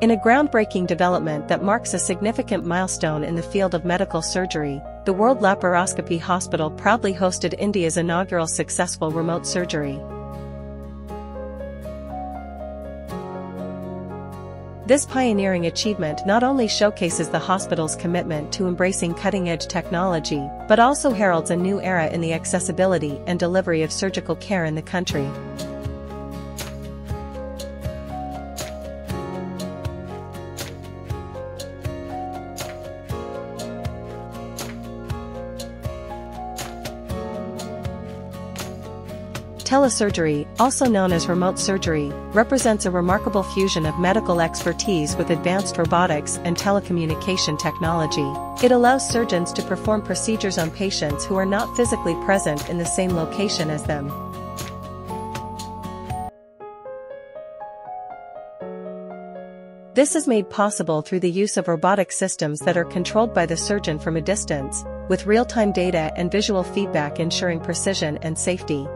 In a groundbreaking development that marks a significant milestone in the field of medical surgery, the World Laparoscopy Hospital proudly hosted India's inaugural successful remote surgery. This pioneering achievement not only showcases the hospital's commitment to embracing cutting-edge technology, but also heralds a new era in the accessibility and delivery of surgical care in the country. Telesurgery, also known as remote surgery, represents a remarkable fusion of medical expertise with advanced robotics and telecommunication technology. It allows surgeons to perform procedures on patients who are not physically present in the same location as them. This is made possible through the use of robotic systems that are controlled by the surgeon from a distance, with real-time data and visual feedback ensuring precision and safety.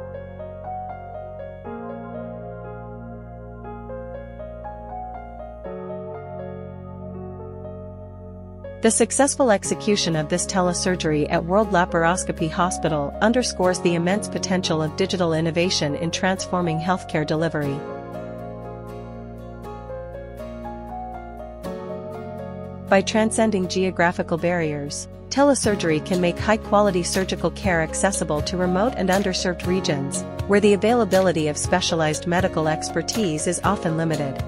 The successful execution of this telesurgery at World Laparoscopy Hospital underscores the immense potential of digital innovation in transforming healthcare delivery. By transcending geographical barriers, telesurgery can make high-quality surgical care accessible to remote and underserved regions, where the availability of specialized medical expertise is often limited.